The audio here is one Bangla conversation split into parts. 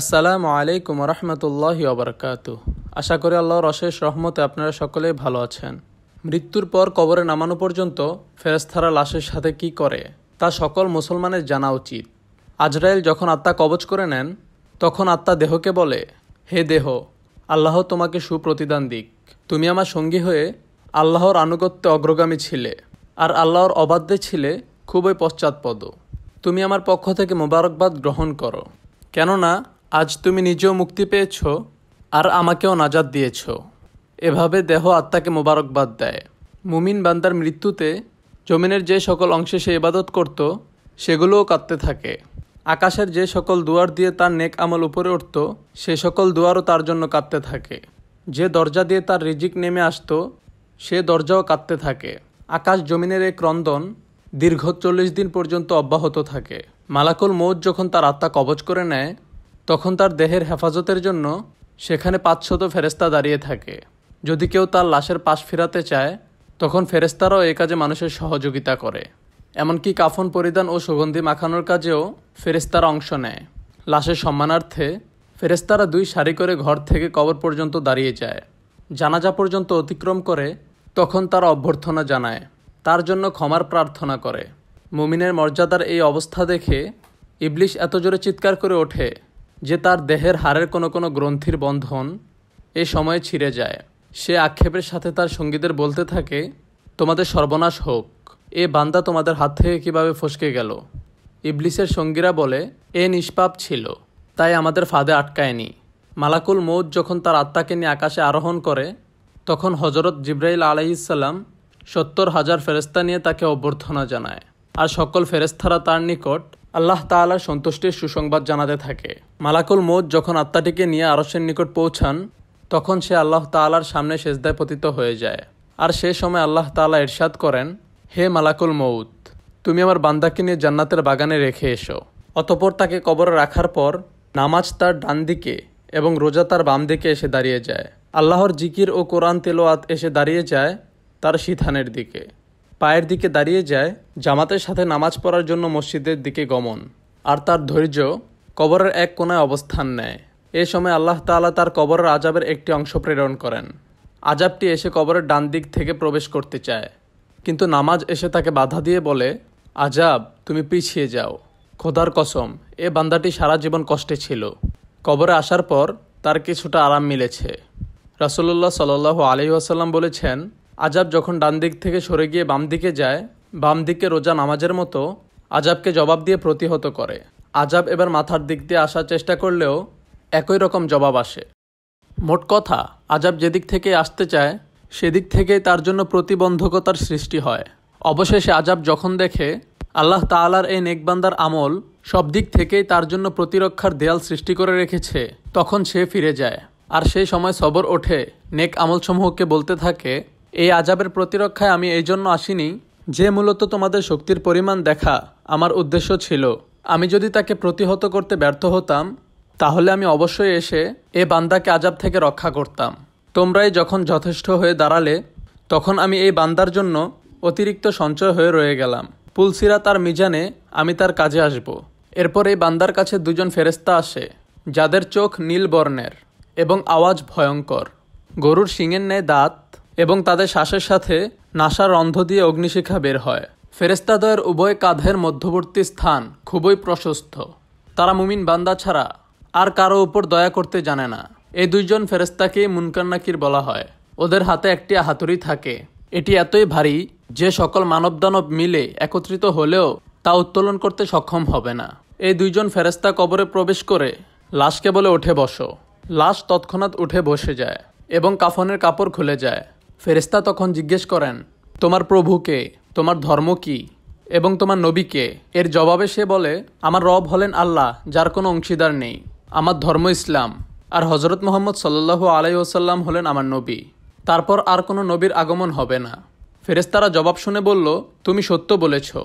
আসসালামু আলাইকুম রহমতুল্লাহি ওবরকাতু। আশা করি আল্লাহর অশেষ রহমতে আপনারা সকলেই ভালো আছেন। মৃত্যুর পর কবরে নামানো পর্যন্ত ফেরেস্তারা লাশের সাথে কি করে, তা সকল মুসলমানের জানা উচিত। আজরাইল যখন আত্মা কবচ করে নেন, তখন আত্মা দেহকে বলে, হে দেহ, আল্লাহ তোমাকে সুপ্রতিদান দিক। তুমি আমার সঙ্গী হয়ে আল্লাহর আনুগত্যে অগ্রগামী ছিলে, আর আল্লাহর অবাধ্যে ছিলে খুবই পশ্চাৎপদ। তুমি আমার পক্ষ থেকে মোবারকবাদ গ্রহণ করো। কেননা আজ তুমি নিজেও মুক্তি পেয়েছ আর আমাকেও নাজাদ দিয়েছ। এভাবে দেহ আত্মাকে মোবারকবাদ দেয়। মুমিন বান্দার মৃত্যুতে জমিনের যে সকল অংশে সে ইবাদত করত, সেগুলোও কাঁদতে থাকে। আকাশের যে সকল দুয়ার দিয়ে তার নেক আমল উপরে উঠত, সে সকল দুয়ারও তার জন্য কাঁদতে থাকে। যে দরজা দিয়ে তার রিজিক নেমে আসতো, সে দরজাও কাঁদতে থাকে। আকাশ জমিনের এই ক্রন্দন দীর্ঘ চল্লিশ দিন পর্যন্ত অব্যাহত থাকে। মালাকুল মৌজ যখন তার আত্মা কবচ করে নেয় তখন তার দেহের হেফাজতের জন্য সেখানে পাঁচশত ফেরেস্তা দাঁড়িয়ে থাকে। যদি কেউ তার লাশের পাশ ফেরাতে চায়, তখন ফেরেস্তারাও এ কাজে মানুষের সহযোগিতা করে। এমনকি কাফন পরিধান ও সুগন্ধি মাখানোর কাজেও ফেরেস্তারা অংশ নেয়। লাশের সম্মানার্থে ফেরেস্তারা দুই সারি করে ঘর থেকে কবর পর্যন্ত দাঁড়িয়ে যায়। জানাজা পর্যন্ত অতিক্রম করে তখন তারা অভ্যর্থনা জানায়। তার জন্য ক্ষমার প্রার্থনা করে। মুমিনের মর্যাদার এই অবস্থা দেখে ইবলিশ এত জোরে চিৎকার করে ওঠে যে তার দেহের হাড়ের কোনো কোনো গ্রন্থির বন্ধন এ সময়ে ছিঁড়ে যায়। সে আক্ষেপের সাথে তার সঙ্গীদের বলতে থাকে, তোমাদের সর্বনাশ হোক। এ বান্দা তোমাদের হাত থেকে কীভাবে ফসকে গেল? ইবলিসের সঙ্গীরা বলে, এ নিষ্পাপ ছিল, তাই আমাদের ফাঁদে আটকায়নি। মালাকুল মৌদ যখন তার আত্মাকে নিয়ে আকাশে আরোহণ করে, তখন হজরত জিব্রাইল আলাইসাল্লাম সত্তর হাজার ফেরেস্তা নিয়ে তাকে অভ্যর্থনা জানায়। আর সকল ফেরেস্তারা তার নিকট আল্লাহ তাআলার সন্তুষ্টির সুসংবাদ জানাতে থাকে। মালাকুল মৌদ যখন আত্মাটিকে নিয়ে আরসের নিকট পৌঁছান, তখন সে আল্লাহ তাআলার সামনে সেজদায় পতিত হয়ে যায়। আর সে সময় আল্লাহ তাআলা ইরশাদ করেন, হে মালাকুল মৌত তুমি আমার বান্দাকে নিয়ে জান্নাতের বাগানে রেখে এসো। অতপর তাকে কবরে রাখার পর নামাজ তার ডান দিকে এবং রোজা তার বাম দিকে এসে দাঁড়িয়ে যায়। আল্লাহর জিকির ও কোরআন তেলোয়াত এসে দাঁড়িয়ে যায় তার সিথানের দিকে। পায়ের দিকে দাঁড়িয়ে যায়, জামাতের সাথে নামাজ পড়ার জন্য মসজিদের দিকে গমন। আর তার ধৈর্য কবরের এক কোনায় অবস্থান নেয়। এ সময় আল্লাহ তাআলা তার কবরের আজাবের একটি অংশ প্রেরণ করেন। আজাবটি এসে কবরের ডান দিক থেকে প্রবেশ করতে চায়। কিন্তু নামাজ এসে তাকে বাধা দিয়ে বলে আজাব তুমি পিছিয়ে যাও। খোদার কসম, এ বান্দাটি সারা জীবন কষ্টে ছিল। কবরে আসার পর তার কিছুটা আরাম মিলেছে। রাসুল্লাহ সাল্লাহ আলি আসাল্লাম বলেছেন আজাব যখন ডান দিক থেকে সরে গিয়ে বাম দিকে যায়, বাম দিকে রোজা নামাজের মতো আজাবকে জবাব দিয়ে প্রতিহত করে। আজাব এবার মাথার দিক দিয়ে আসার চেষ্টা করলেও একই রকম জবাব আসে। মোট কথা, আজাব যেদিক থেকে আসতে চায়, সেদিক থেকেই তার জন্য প্রতিবন্ধকতার সৃষ্টি হয়। অবশেষে আজাব যখন দেখে, আল্লাহ তাআলার এই নেকবান্দার আমল সব দিক থেকেই তার জন্য প্রতিরক্ষার দেয়াল সৃষ্টি করে রেখেছে, তখন সে ফিরে যায়। আর সেই সময় সবর ওঠে, নেক আমলসমূহকে বলতে থাকে এই আজাবের প্রতিরক্ষায় আমি এই জন্য আসিনি যে মূলত তোমাদের শক্তির পরিমাণ দেখা আমার উদ্দেশ্য ছিল। আমি যদি তাকে প্রতিহত করতে ব্যর্থ হতাম, তাহলে আমি অবশ্যই এসে এ বান্দাকে আজাব থেকে রক্ষা করতাম। তোমরাই যখন যথেষ্ট হয়ে দাঁড়ালে, তখন আমি এই বান্দার জন্য অতিরিক্ত সঞ্চয় হয়ে রয়ে গেলাম। পুলসিরা তার মিজানে আমি তার কাজে আসব। এরপর এই বান্দার কাছে দুজন ফেরেস্তা আসে, যাদের চোখ নীল বর্ণের এবং আওয়াজ ভয়ঙ্কর। গরুর শিঙের ন্যায় দাঁত এবং তাদের শ্বাসের সাথে নাসার রন্ধ দিয়ে অগ্নিশিখা বের হয়। ফেরেস্তাদয়ের উভয় কাঁধের মধ্যবর্তী স্থান খুবই প্রশস্ত। তারা মুমিন বান্দা ছাড়া আর কারও উপর দয়া করতে জানে না। এই দুইজন ফেরেস্তাকেই মুনকান্নাকির বলা হয়। ওদের হাতে একটি হাতুড়ি থাকে। এটি এতই ভারী যে সকল মানবদানব মিলে একত্রিত হলেও তা উত্তোলন করতে সক্ষম হবে না। এই দুইজন ফেরেস্তা কবরে প্রবেশ করে লাশকে বলে উঠে বসো। লাশ তৎক্ষণাৎ উঠে বসে যায় এবং কাফনের কাপড় খুলে যায়। ফেরেস্তা তখন জিজ্ঞেস করেন, তোমার প্রভুকে তোমার ধর্ম কি? এবং তোমার নবীকে এর জবাবে সে বলে, আমার রব হলেন আল্লাহ, যার কোনো অংশীদার নেই। আমার ধর্ম ইসলাম। আর হজরত মোহাম্মদ সাল্লাহ আলাই ওসাল্লাম হলেন আমার নবী। তারপর আর কোনো নবীর আগমন হবে না। ফেরেস্তারা জবাব শুনে বলল, তুমি সত্য বলেছ।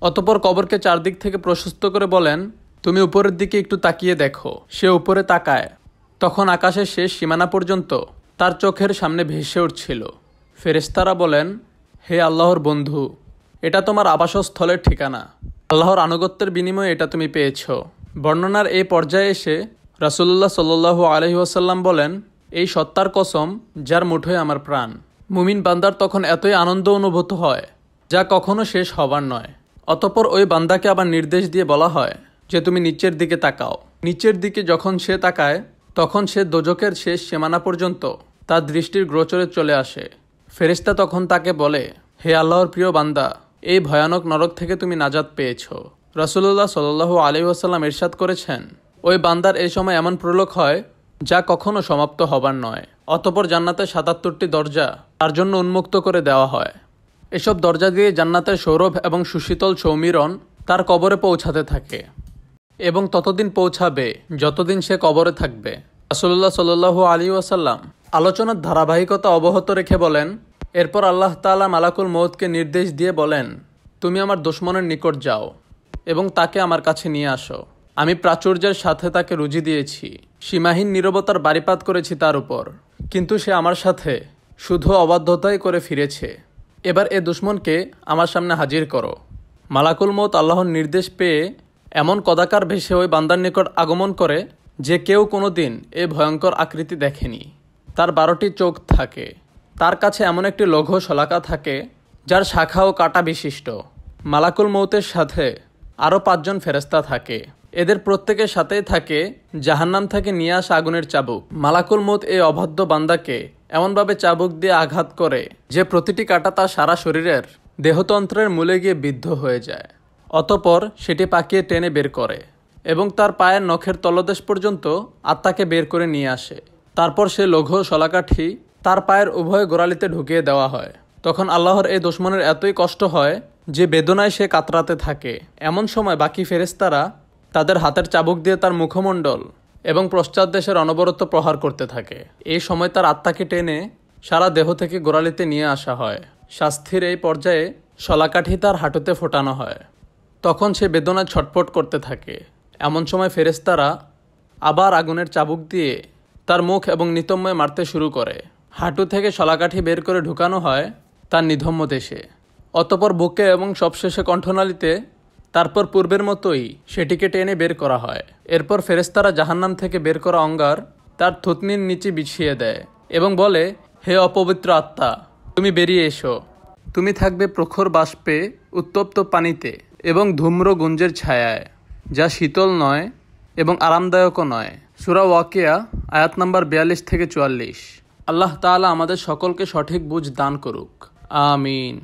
অতপর কবরকে চারদিক থেকে প্রশস্ত করে বলেন, তুমি উপরের দিকে একটু তাকিয়ে দেখো। সে উপরে তাকায়। তখন আকাশের শেষ সীমানা পর্যন্ত তার চোখের সামনে ভেসে উঠছিল। ফেরেস্তারা বলেন, হে আল্লাহর বন্ধু, এটা তোমার আবাসস্থলের ঠিকানা। আল্লাহর আনুগত্যের বিনিময়ে এটা তুমি পেয়েছ। বর্ণনার এই পর্যায়ে এসে রাসুল্লাহ সাল্লু আলহি ওয়াসাল্লাম বলেন, এই সত্তার কসম, যার মুঠোয় আমার প্রাণ। মুমিন বান্দার তখন এতই আনন্দ অনুভূত হয়, যা কখনো শেষ হবার নয়। অতপর ওই বান্দাকে আবার নির্দেশ দিয়ে বলা হয় যে, তুমি নিচের দিকে তাকাও। নিচের দিকে যখন সে তাকায় তখন সে দোজকের শেষ সীমানা পর্যন্ত তার দৃষ্টির গোচরে চলে আসে। ফেরেশতা তখন তাকে বলে, হে আল্লাহর প্রিয় বান্দা, এই ভয়ানক নরক থেকে তুমি নাজাত পেয়েছ। রসুল্লাহ সাল্লু আলী ওয়াসাল্লাম ইরশাদ করেছেন, ওই বান্দার এই সময় এমন প্রলোক হয় যা কখনো সমাপ্ত হবার নয়, অতপর জান্নাতের সাতাত্তরটি দরজা তার জন্য উন্মুক্ত করে দেওয়া হয়। এসব দরজা দিয়ে জান্নাতের সৌরভ এবং সুশীতল সৌমিরন তার কবরে পৌঁছাতে থাকে। এবং ততদিন পৌঁছাবে, যতদিন সে কবরে থাকবে। রাসুল্লাহ সাল্লু আলী ওয়াসাল্লাম আলোচনার ধারাবাহিকতা অবহত রেখে বলেন, এরপর আল্লাহ তালা মালাকুল মৌদকে নির্দেশ দিয়ে বলেন, তুমি আমার দুশ্মনের নিকট যাও এবং তাকে আমার কাছে নিয়ে আসো। আমি প্রাচুর্যের সাথে তাকে রুজি দিয়েছি, সীমাহীন নিরবতার বাড়িপাত করেছি তার উপর। কিন্তু সে আমার সাথে শুধু অবাধ্যতাই করে ফিরেছে। এবার এ দুশ্মনকে আমার সামনে হাজির করো। মালাকুল মত আল্লাহর নির্দেশ পেয়ে এমন কদাকার ভেসে ওই বান্দার নিকট আগমন করে যে কেউ কোনো দিন এ ভয়ঙ্কর আকৃতি দেখেনি। তার বারোটি চোখ থাকে। তার কাছে এমন একটি লঘু শলাকা থাকে, যার শাখা ও কাটা বিশিষ্ট। মালাকুল মৌতের সাথে আরও পাঁচজন ফেরেস্তা থাকে। এদের প্রত্যেকের সাথেই থাকে জাহান্নাম থেকে নিয়ে আসা আগুনের চাবুক। মালাকুল মৌত এই অবাধ্য বান্দাকে এমনভাবে চাবুক দিয়ে আঘাত করে যে প্রতিটি কাটা তার সারা শরীরের দেহতন্ত্রের মূলে গিয়ে বিদ্ধ হয়ে যায়। অতপর সেটি পাকিয়ে টেনে বের করে এবং তার পায়ের নখের তলদেশ পর্যন্ত আত্মাকে বের করে নিয়ে আসে। তারপর সে লঘু শলাকাঠি তার পায়ের উভয় গোড়ালিতে ঢুকিয়ে দেওয়া হয়। তখন আল্লাহর এই দুশ্মনের এতই কষ্ট হয় যে বেদনায় সে কাতরাতে থাকে। এমন সময় বাকি ফেরেস্তারা তাদের হাতের চাবুক দিয়ে তার মুখমণ্ডল এবং পশ্চাৎ দেশের অনবরত প্রহার করতে থাকে। এই সময় তার আত্মাকে টেনে সারা দেহ থেকে গোড়ালিতে নিয়ে আসা হয়। শাস্তির এই পর্যায়ে শলাকাঠি তার হাঁটুতে ফোটানো হয়। তখন সে বেদনা ছটফট করতে থাকে। এমন সময় ফেরেস্তারা আবার আগুনের চাবুক দিয়ে তার মুখ এবং নিতম্বয় মারতে শুরু করে। হাঁটু থেকে শলাকাঠি বের করে ঢুকানো হয় তার নিধম্য দেশে। অতপর বুকে এবং সবশেষে কণ্ঠনালীতে, তারপর পূর্বের মতোই সেটিকে টেনে বের করা হয়। এরপর ফেরেস্তারা জাহান্নাম থেকে বের করা অঙ্গার তার থুতনির নিচে বিছিয়ে দেয় এবং বলে, হে অপবিত্র আত্মা, তুমি বেরিয়ে এসো। তুমি থাকবে প্রখর বাষ্পে, উত্তপ্ত পানিতে। এবং ধূম্র গুঞ্জের ছায়ায়, যা শীতল নয় এবং আরামদায়কও নয়। সুরা ওয়াকিয়া, আয়াত নাম্বার বিয়াল্লিশ থেকে চুয়াল্লিশ। আল্লাহ তালা আমাদের সকলকে সঠিক বুঝ দান করুক। আমিন।